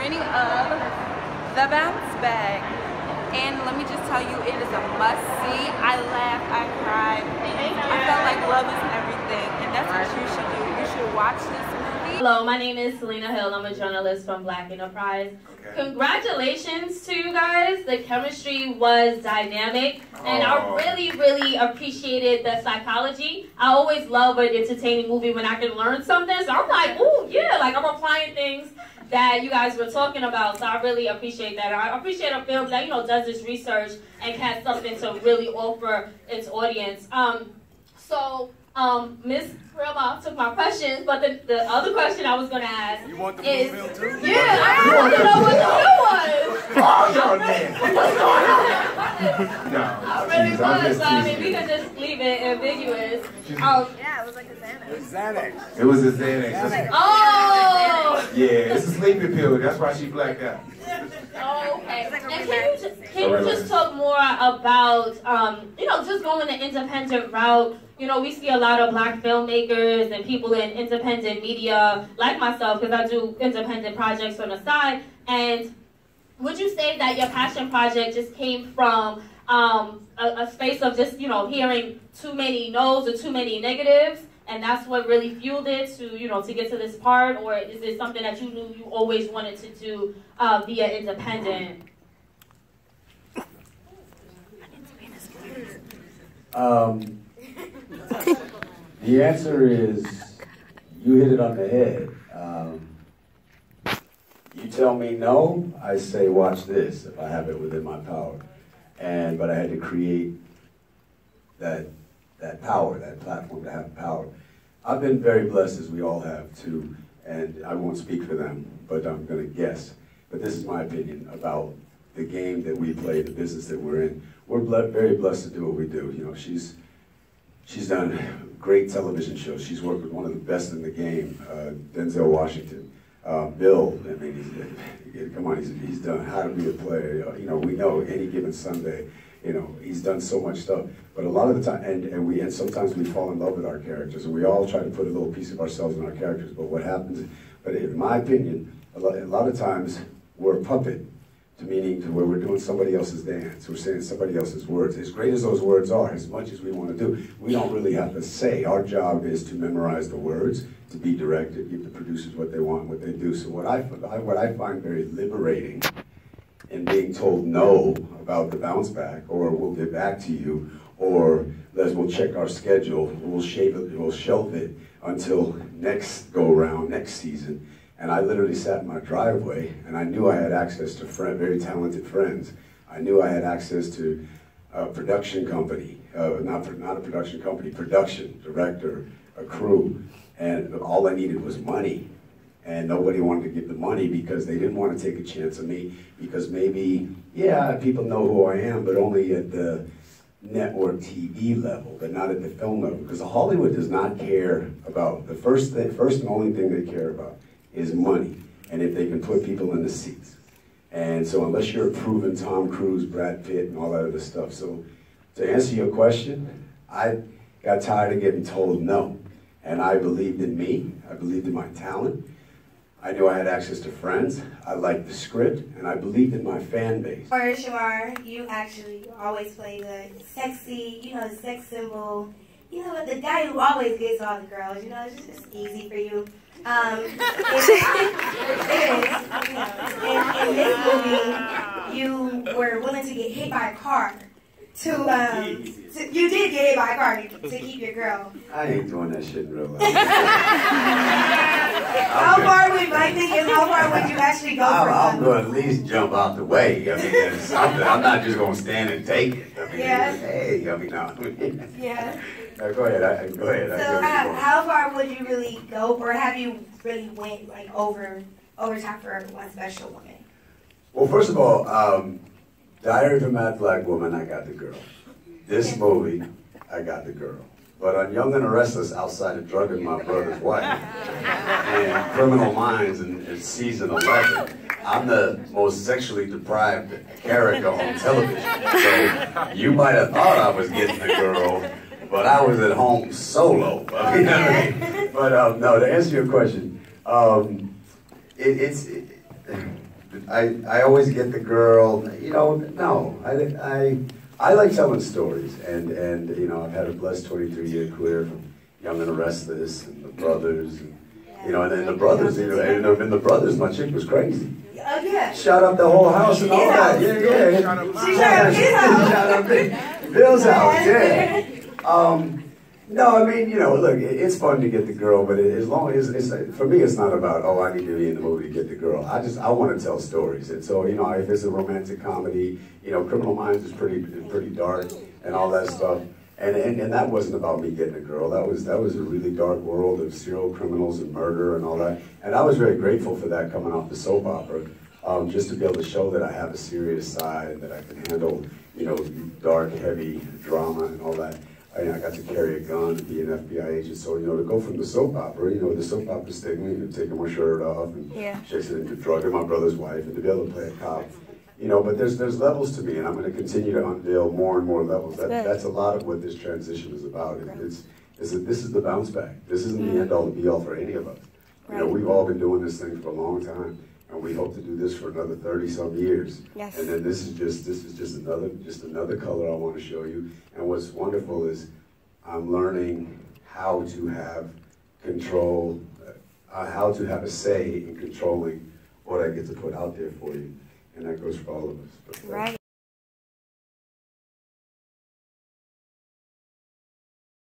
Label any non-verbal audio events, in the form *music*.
screening of The Bounce Back. And let me just tell you, it is a must see. I laughed, I cried. I felt like love is everything. And that's what you should do. You should watch this movie. Hello, my name is Selena Hill. I'm a journalist from Black Enterprise. Okay. Congratulations to you guys. The chemistry was dynamic, and I oh. really, really appreciated the psychology. I always love an entertaining movie when I can learn something. So I'm like, oh yeah, like I'm applying things that you guys were talking about. So I really appreciate that. I appreciate a film that you know does this research and has something to really offer its audience. Um, so um, Miss Grandma took my questions, but the, the other question I was going to ask you want the is, blue too? Yeah, I want to know what the blue was. Oh, you're man. What's going on? no, I really was. So, I mean, we could just leave it ambiguous. Um, yeah, it was like a Xanax. It was Xanax. It was a Xanax. Oh! Yeah, it's a sleeping pill. That's why she blacked out. okay. And can you, just, can you just talk more about, um, you know, just going the independent route? You know, we see a lot of black filmmakers and people in independent media, like myself, because I do independent projects on the side. And would you say that your passion project just came from um, a, a space of just, you know, hearing too many no's or too many negatives? And that's what really fueled it to you know to get to this part or is it something that you knew you always wanted to do uh, via independent? Um, the answer is you hit it on the head. Um, you tell me no i say watch this if i have it within my power. And but i had to create that that power, that platform to have power. I've been very blessed, as we all have, too, and I won't speak for them, but I'm going to guess. But this is my opinion about the game that we play, the business that we're in. We're ble very blessed to do what we do. You know, she's she's done great television shows. She's worked with one of the best in the game, uh, Denzel Washington. Uh, Bill, I mean, he's, come on, he's, he's done How to Be a Player. You know, we know any given Sunday you know, he's done so much stuff. But a lot of the time, and, and we and sometimes we fall in love with our characters, and we all try to put a little piece of ourselves in our characters. But what happens? But in my opinion, a lot, a lot of times we're a puppet to meaning to where we're doing somebody else's dance. We're saying somebody else's words. As great as those words are, as much as we want to do, we don't really have to say. Our job is to memorize the words, to be directed, give the producers what they want, what they do. So what I, what I find very liberating in being told no about the bounce back, or we'll get back to you, or let's we'll check our schedule, we'll shave it, we'll shelve it until next go around, next season. And I literally sat in my driveway, and I knew I had access to friend, very talented friends. I knew I had access to a production company, uh, not not a production company, production director, a crew, and all I needed was money and nobody wanted to give the money because they didn't want to take a chance on me because maybe, yeah, people know who I am, but only at the network TV level, but not at the film level. Because Hollywood does not care about the first thing, first and only thing they care about is money, and if they can put people in the seats. And so, unless you're a proven Tom Cruise, Brad Pitt, and all that other stuff, so to answer your question, I got tired of getting told no, and I believed in me. I believed in my talent. I knew I had access to friends, I liked the script, and I believed in my fan base. For Shemar, you actually always play the sexy, you know, the sex symbol, you know, the guy who always gets all the girls, you know, it's just easy for you. Um. *laughs* In, in this movie, you were willing to get hit by a car to, um, to, you did get hit by a car to keep your girl. *laughs* I ain't doing that shit in real life. how far would my thing is how far would you actually go I'm, I'm going to at least jump out the way. I mean, something. I'm not just going to stand and take it. I mean, yeah. Hey, I mean, no. *laughs* yeah. No, go ahead. I, go ahead. So how, how far would you really go, or have you really went like over over top for one special woman? Well, first of all, um, Diary of a Mad Black Woman, I got the girl. This movie, I got the girl. But on Young and the Restless, outside of drugging my brother's wife, and Criminal Minds in, in season 11, I'm the most sexually deprived character on television. So you might have thought I was getting the girl, but I was at home solo. *laughs* I mean, I mean, but um, no, to answer your question, um, it, it's it, I, I always get the girl, you know, no, I, I, I like telling stories, and, and, you know, I've had a blessed twenty-three year career from Young and the Restless, and the Brothers, and, you know, and then the Brothers, you know, and, and the Brothers, my chick was crazy. Oh, yeah. Shot up the whole house and all that, yeah, yeah. Shot up my She shot up his house. Shot up Bill's house, *laughs* yeah. Um, no, I mean, you know, look, it's fun to get the girl, but as long as it's for me, it's not about oh, I need to be in the movie to get the girl. I just I want to tell stories, and so you know, if it's a romantic comedy, you know, Criminal Minds is pretty pretty dark and all that stuff. And, and, and that wasn't about me getting a girl. That was that was a really dark world of serial criminals and murder and all that. And I was very grateful for that coming off the soap opera, um, just to be able to show that I have a serious side and that I can handle, you know, dark, heavy drama and all that. I, I got to carry a gun be an FBI agent. So, you know, to go from the soap opera, you know, the soap opera stigma, you know, taking my shirt off and Yeah. chasing into drugging my brother's wife and to be able to play a cop. You know, but there's there's levels to me, and I'm going to continue to unveil more and more levels. That, that's a lot of what this transition is about. It, it's, it's this is the bounce back. This isn't the mm. end all, the be all for any of us. You know, we've all been doing this thing for a long time, and we hope to do this for another thirty some years. Yes. And then this is just this is just another just another color I want to show you. And what's wonderful is I'm learning how to have control, uh, how to have a say in controlling what I get to put out there for you, and that goes for all of us. But, uh, Right.